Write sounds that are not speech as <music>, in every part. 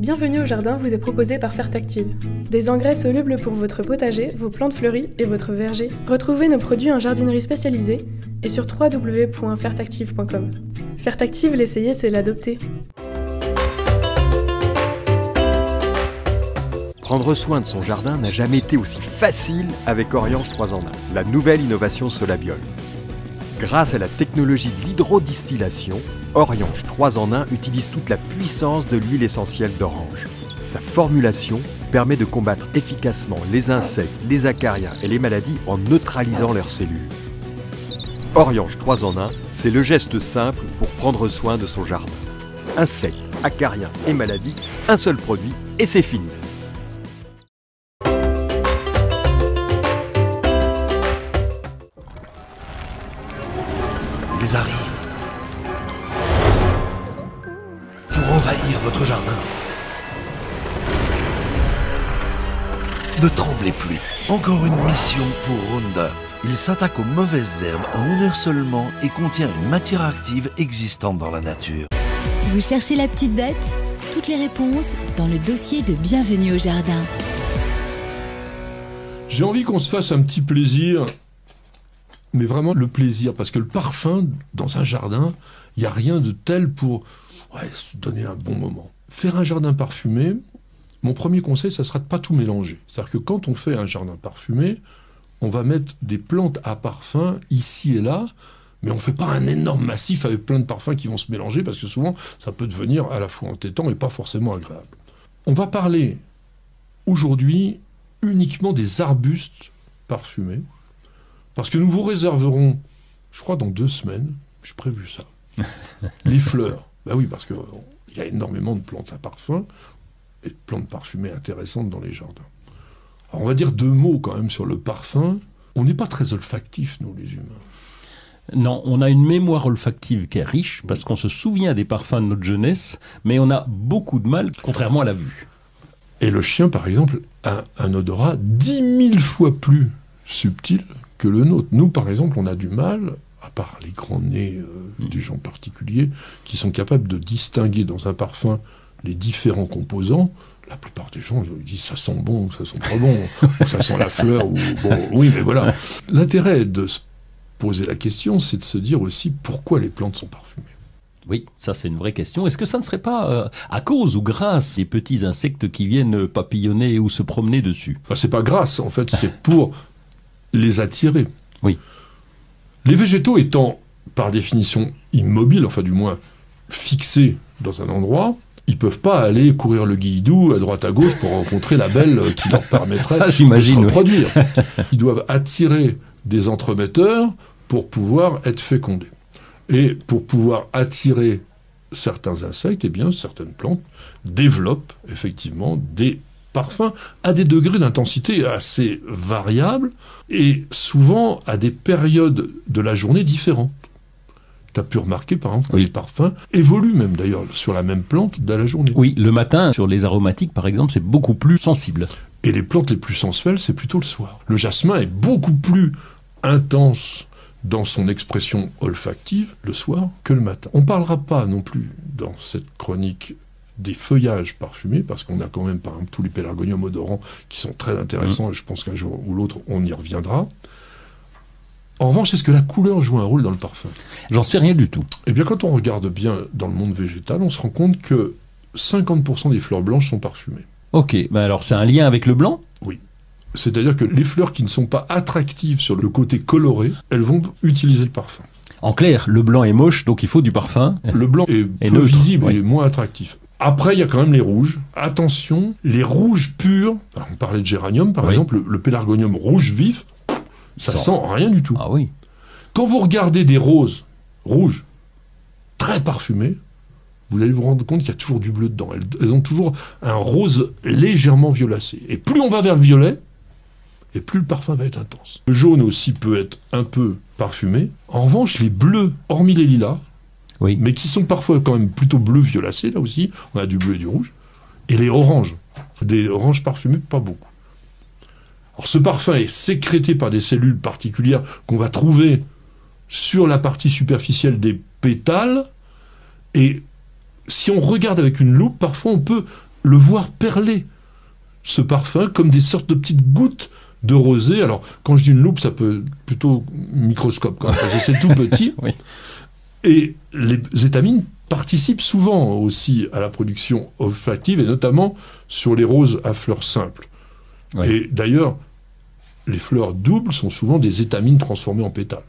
Bienvenue au jardin vous est proposé par Fertactive. Des engrais solubles pour votre potager, vos plantes fleuries et votre verger. Retrouvez nos produits en jardinerie spécialisée et sur www.fertactive.com. Fertactive, l'essayer, c'est l'adopter. Prendre soin de son jardin n'a jamais été aussi facile avec Oriange 3 en 1, la nouvelle innovation Solabiol. Grâce à la technologie de l'hydrodistillation, Oriange 3 en 1 utilise toute la puissance de l'huile essentielle d'orange. Sa formulation permet de combattre efficacement les insectes, les acariens et les maladies en neutralisant leurs cellules. Oriange 3 en 1, c'est le geste simple pour prendre soin de son jardin. Insectes, acariens et maladies, un seul produit et c'est fini. Ils arrivent. Pour envahir votre jardin. Ne tremblez plus. Encore une mission pour Ronda. Il s'attaque aux mauvaises herbes en une heure seulement et contient une matière active existante dans la nature. Vous cherchez la petite bête? Toutes les réponses dans le dossier de Bienvenue au Jardin. J'ai envie qu'on se fasse un petit plaisir, mais vraiment le plaisir, parce que le parfum dans un jardin, il n'y a rien de tel pour se donner un bon moment. Faire un jardin parfumé, mon premier conseil, ça sera de pas tout mélanger. C'est-à-dire que quand on fait un jardin parfumé, on va mettre des plantes à parfum ici et là, mais on ne fait pas un énorme massif avec plein de parfums qui vont se mélanger, parce que souvent, ça peut devenir à la fois entêtant et pas forcément agréable. On va parler aujourd'hui uniquement des arbustes parfumés, parce que nous vous réserverons, je crois dans deux semaines, j'ai prévu ça, <laughs> les fleurs. Ben oui, parce qu'il y a énormément de plantes à parfum et de plantes parfumées intéressantes dans les jardins. Alors on va dire deux mots quand même sur le parfum. On n'est pas très olfactifs, nous les humains. Non, on a une mémoire olfactive qui est riche parce qu'on se souvient des parfums de notre jeunesse, mais on a beaucoup de mal, contrairement à la vue. Et le chien, par exemple, a un odorat dix mille fois plus subtil que le nôtre. Nous, par exemple, on a du mal, à part les grands nez euh, des gens particuliers, qui sont capables de distinguer dans un parfum les différents composants. La plupart des gens ils disent ça sent bon, ça sent pas bon, ou ça sent la fleur, ou bon, oui, mais voilà. L'intérêt de se poser la question, c'est de se dire aussi pourquoi les plantes sont parfumées. Oui, ça c'est une vraie question. Est-ce que ça ne serait pas euh, à cause ou grâce des petits insectes qui viennent papillonner ou se promener dessus? Enfin, C'est pas grâce, en fait, c'est pour les attirer. Oui. Les végétaux étant par définition immobiles, enfin du moins fixés dans un endroit, ils peuvent pas aller courir le guidou à droite à gauche pour rencontrer la belle qui leur permettrait Ah, <laughs> de se oui. reproduire. Ils doivent attirer des entremetteurs pour pouvoir être fécondés. Et pour pouvoir attirer certains insectes, eh bien, certaines plantes développent effectivement des parfums à des degrés d'intensité assez variables et souvent à des périodes de la journée différentes. Tu as pu remarquer, par exemple, que Oui. les parfums évoluent même d'ailleurs sur la même plante dans la journée. Oui, le matin, sur les aromatiques par exemple, c'est beaucoup plus sensible. Et les plantes les plus sensuelles, c'est plutôt le soir. Le jasmin est beaucoup plus intense dans son expression olfactive le soir que le matin. On ne parlera pas non plus dans cette chronique des feuillages parfumés, parce qu'on a quand même par exemple tous les pélargoniums odorants qui sont très intéressants, et je pense qu'un jour ou l'autre on y reviendra. En revanche, est-ce que la couleur joue un rôle dans le parfum? J'en sais rien du tout. Eh bien, quand on regarde bien dans le monde végétal, on se rend compte que 50% des fleurs blanches sont parfumées. Ok, ben alors c'est un lien avec le blanc? C'est-à-dire que les fleurs qui ne sont pas attractives sur le côté coloré, elles vont utiliser le parfum. En clair, le blanc est moche, donc il faut du parfum. Le blanc est peu neutre, visible oui. et moins attractif. Après, il y a quand même les rouges. Attention, les rouges purs. Alors, on parlait de géranium, par Oui. exemple, le, le pélargonium rouge vif, ça Sent. sent rien du tout. Ah oui. Quand vous regardez des roses rouges très parfumées, vous allez vous rendre compte qu'il y a toujours du bleu dedans. Elles, elles ont toujours un rose légèrement violacé. Et plus on va vers le violet, et plus le parfum va être intense. Le jaune aussi peut être un peu parfumé. En revanche, les bleus, hormis les lilas, Oui. mais qui sont parfois quand même plutôt bleu violacés, là aussi, on a du bleu et du rouge, et les oranges. Des oranges parfumées, pas beaucoup. Alors ce parfum est sécrété par des cellules particulières qu'on va trouver sur la partie superficielle des pétales, et si on regarde avec une loupe, parfois on peut le voir perler ce parfum comme des sortes de petites gouttes de rosée. Alors, quand je dis une loupe, ça peut plutôt microscope, quand même, parce que c'est tout petit. <laughs> Oui. Et les étamines participent souvent aussi à la production olfactive, et notamment sur les roses à fleurs simples. Oui. Et d'ailleurs, les fleurs doubles sont souvent des étamines transformées en pétales.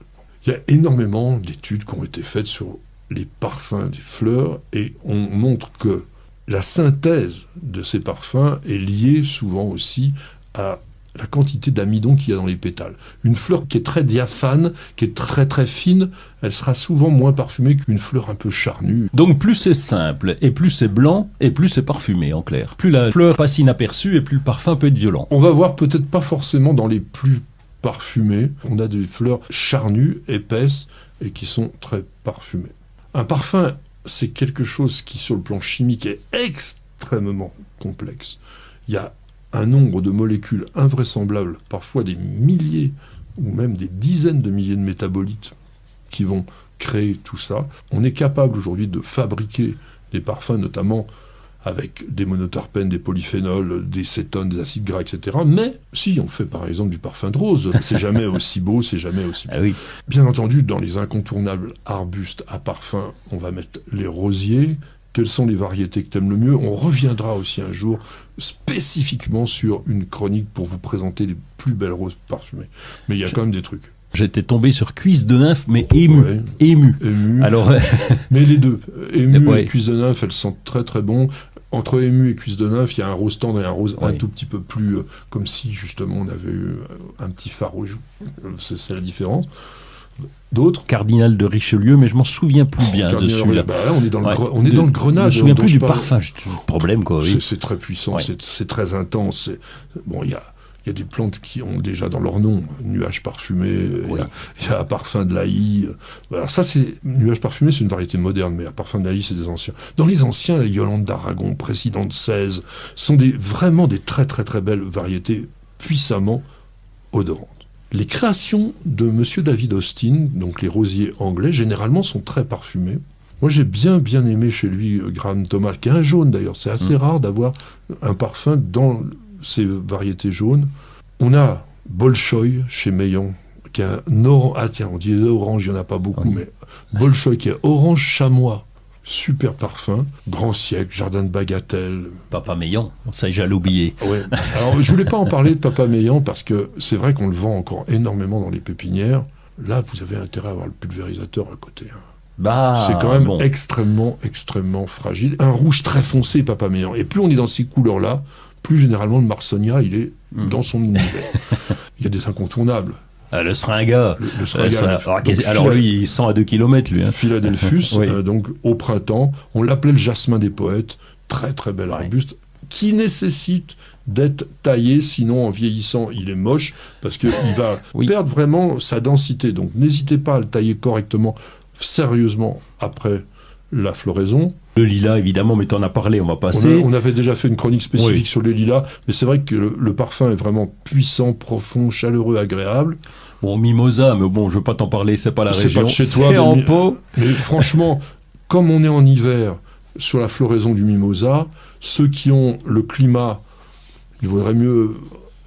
Il y a énormément d'études qui ont été faites sur les parfums des fleurs, et on montre que la synthèse de ces parfums est liée souvent aussi à la quantité d'amidon qu'il y a dans les pétales. Une fleur qui est très diaphane, qui est très très fine, elle sera souvent moins parfumée qu'une fleur un peu charnue. Donc plus c'est simple, et plus c'est blanc, et plus c'est parfumé en clair. Plus la fleur passe inaperçue, et plus le parfum peut être violent. On va voir peut-être pas forcément dans les plus parfumés, on a des fleurs charnues, épaisses, et qui sont très parfumées. Un parfum, c'est quelque chose qui sur le plan chimique est extrêmement complexe. Il y a un nombre de molécules invraisemblables, parfois des milliers ou même des dizaines de milliers de métabolites qui vont créer tout ça. On est capable aujourd'hui de fabriquer des parfums, notamment avec des monoterpènes, des polyphénols, des cétones, des acides gras, etc. Mais si on fait par exemple du parfum de rose, <laughs> c'est jamais aussi beau, c'est jamais aussi beau. Ah oui. Bien entendu, dans les incontournables arbustes à parfum, on va mettre les rosiers. Quelles sont les variétés que tu aimes le mieux? On reviendra aussi un jour spécifiquement sur une chronique pour vous présenter les plus belles roses parfumées. Mais il y a quand même des trucs. J'étais tombé sur cuisse de nymphe, mais ému. Ouais. Ému. Ému. Alors, <laughs> Mais les deux, ému Ouais. et cuisse de nymphe, elles sentent très très bon. Entre ému et cuisse de nymphe, il y a un rose tendre et un rose un tout petit peu plus, euh, comme si justement on avait eu euh, un petit phare rouge. Euh, c'est la différence. D'autres. cardinal de Richelieu, mais je m'en souviens plus bien de Cardinal celui-là. bah là, on est dans le, Ouais. on est De- dans le grenade. Je me souviens plus du parle. parfum, c'est le problème quoi. C'est Oui. c'est très puissant, Ouais. c'est- très intense. Bon, il y a, il y a des plantes qui ont déjà dans leur nom nuage parfumé, il y a- y, parfum de l'aïe. Alors ça, c'est nuage parfumé, c'est une variété moderne, mais parfum de l'aïe, c'est des anciens. Dans les anciens, la Yolande d'Aragon, Présidente 16, sont des, vraiment des très très très belles variétés puissamment odorantes. Les créations de Monsieur David Austin, donc les rosiers anglais, généralement sont très parfumés. Moi, j'ai bien bien aimé chez lui euh, Graham Thomas, qui est un jaune d'ailleurs. C'est assez Mm. rare d'avoir un parfum dans ces variétés jaunes. On a Bolshoi chez Meillan, qui est un orange. Ah tiens, on dit orange, il n'y en a pas beaucoup, Oui. mais Bolshoi qui est orange chamois. Super parfum, grand siècle, jardin de bagatelle. Papa Meillan, ça j'allais oublier. Ouais. Alors, je voulais pas en parler de Papa Meillan parce que c'est vrai qu'on le vend encore énormément dans les pépinières. Là, vous avez intérêt à avoir le pulvérisateur à côté. hein. Bah, C'est quand même bon. extrêmement, extrêmement fragile. Un rouge très foncé, Papa Meillan. Et plus on est dans ces couleurs-là, plus généralement le Marsonia, il est Mm. dans son univers. <laughs> il y a des incontournables. Ah, le seringa. Le, le Euh, ça- alors, donc lui, il sent à 2 km lui. hein. Philadelphus, <laughs> Oui. euh, donc au printemps, on l'appelait le jasmin des poètes, très très bel arbuste, qui nécessite d'être taillé, sinon en vieillissant il est moche, parce qu'il va <laughs> Oui. perdre vraiment sa densité. Donc n'hésitez pas à le tailler correctement, sérieusement, après la floraison. Le lilas, évidemment, mais t'en as parlé, on va On, a- passer. on avait déjà fait une chronique spécifique Oui. sur les lilas, mais c'est vrai que le, le parfum est vraiment puissant, profond, chaleureux, agréable. Bon, mimosa, mais bon, je veux pas t'en parler, c'est pas la C'est région. de chez toi, C'est mais en mi- pot. Mais franchement, comme on est en hiver sur la floraison du mimosa, ceux qui ont le climat, il vaudrait mieux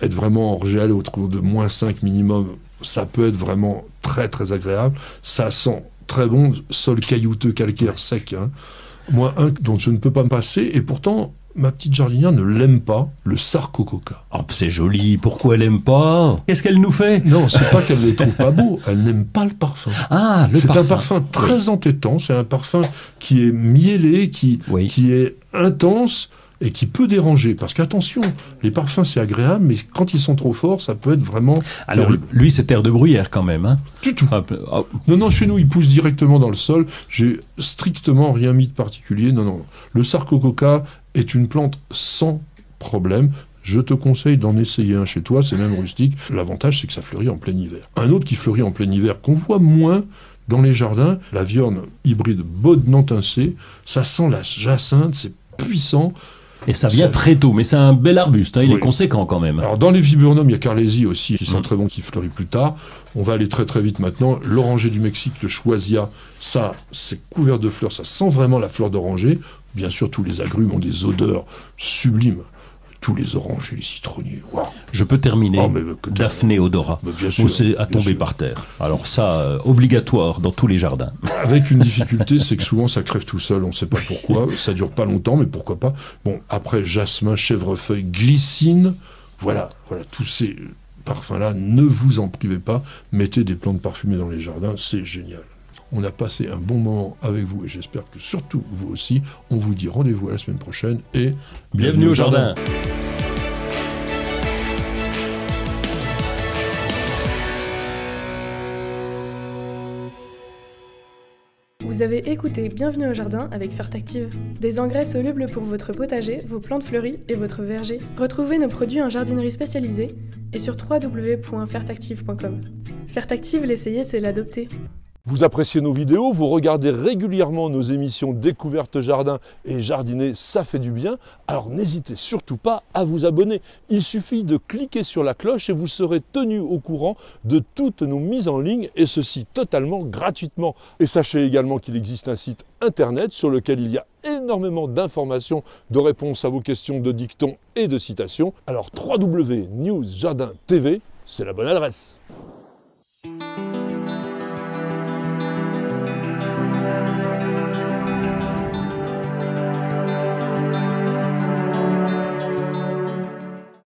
être vraiment en orgel autour de moins 5 minimum. Ça peut être vraiment très très agréable. Ça sent très bon, sol caillouteux, calcaire, sec. hein. Moi, un dont je ne peux pas me passer, et pourtant, ma petite jardinière ne l'aime pas, le sarcococa. Oh, c'est joli, pourquoi elle aime pas? Qu'est-ce qu'elle nous fait? Non, c'est pas qu'elle ne le trouve pas beau, elle n'aime pas le parfum. Ah, le C'est un parfum très entêtant, c'est un parfum qui est miellé, qui, Oui. qui est intense et qui peut déranger. Parce qu'attention, les parfums c'est agréable, mais quand ils sont trop forts, ça peut être vraiment Alors, terrible. lui, c'est terre de bruyère quand même. Hein. du tout. Ah, ah, Non, non, chez nous, il pousse directement dans le sol. J'ai strictement rien mis de particulier. Non, non. Le sarcococa est une plante sans problème. Je te conseille d'en essayer un chez toi, c'est même rustique. L'avantage, c'est que ça fleurit en plein hiver. Un autre qui fleurit en plein hiver, qu'on voit moins dans les jardins, la viorne hybride bodnantincée, ça sent la jacinthe, c'est puissant. Et ça vient très tôt, mais c'est un bel arbuste, hein, il Oui. est conséquent quand même. Alors dans les viburnums, il y a Carlésie aussi, qui sont Mm. très bons, qui fleurit plus tard. On va aller très très vite maintenant. L'oranger du Mexique, le choisia, ça, c'est couvert de fleurs, ça sent vraiment la fleur d'oranger. Bien sûr, tous les agrumes ont des odeurs sublimes. Tous les oranges et les citronniers. Je peux terminer. Oh, mais que t'as- Daphné odora. C'est à tomber sûr. par terre. Alors ça, euh, obligatoire dans tous les jardins. <laughs> Avec une difficulté, c'est que souvent ça crève tout seul, on ne sait pas pourquoi. Ça dure pas longtemps, mais pourquoi pas. Bon, après jasmin, chèvrefeuille, glycine, voilà, voilà, tous ces parfums-là, ne vous en privez pas. Mettez des plantes parfumées dans les jardins, c'est génial. On a passé un bon moment avec vous et j'espère que surtout vous aussi. On vous dit rendez-vous à la semaine prochaine et Bienvenue au jardin. Vous avez écouté Bienvenue au jardin avec Fertactive. Des engrais solubles pour votre potager, vos plantes fleuries et votre verger. Retrouvez nos produits en jardinerie spécialisée et sur www.fertactive.com. Fertactive, l'essayer, c'est l'adopter. Vous appréciez nos vidéos, vous regardez régulièrement nos émissions Découverte Jardin et Jardiner, ça fait du bien. Alors n'hésitez surtout pas à vous abonner. Il suffit de cliquer sur la cloche et vous serez tenu au courant de toutes nos mises en ligne et ceci totalement gratuitement. Et sachez également qu'il existe un site internet sur lequel il y a énormément d'informations, de réponses à vos questions de dictons et de citations. Alors www.newsjardin TV, c'est la bonne adresse.